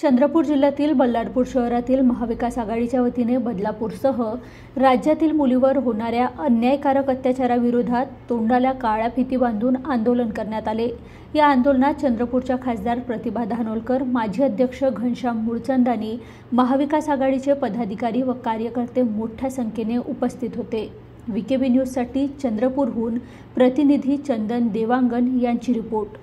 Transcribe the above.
चंद्रपूर जिल्ह्यातील बल्लारपूर शहरातील महाविकास आघाडीच्या वतीने बदलापूरसह राज्यातील मुलीवर होणाऱ्या अन्यायकारक अत्याचाराविरोधात तोंडाला काळ्या फिती बांधून आंदोलन करण्यात आले. या आंदोलनात चंद्रपूरच्या खासदार प्रतिभा धानोलकर माजी अध्यक्ष घनश्याम मुळचंदानी महाविकास आघाडीचे पदाधिकारी व कार्यकर्ते मोठ्या संख्येने उपस्थित होते. विकेबी न्यूजसाठी चंद्रपूरहून प्रतिनिधी चंदन देवांगन यांची रिपोर्ट.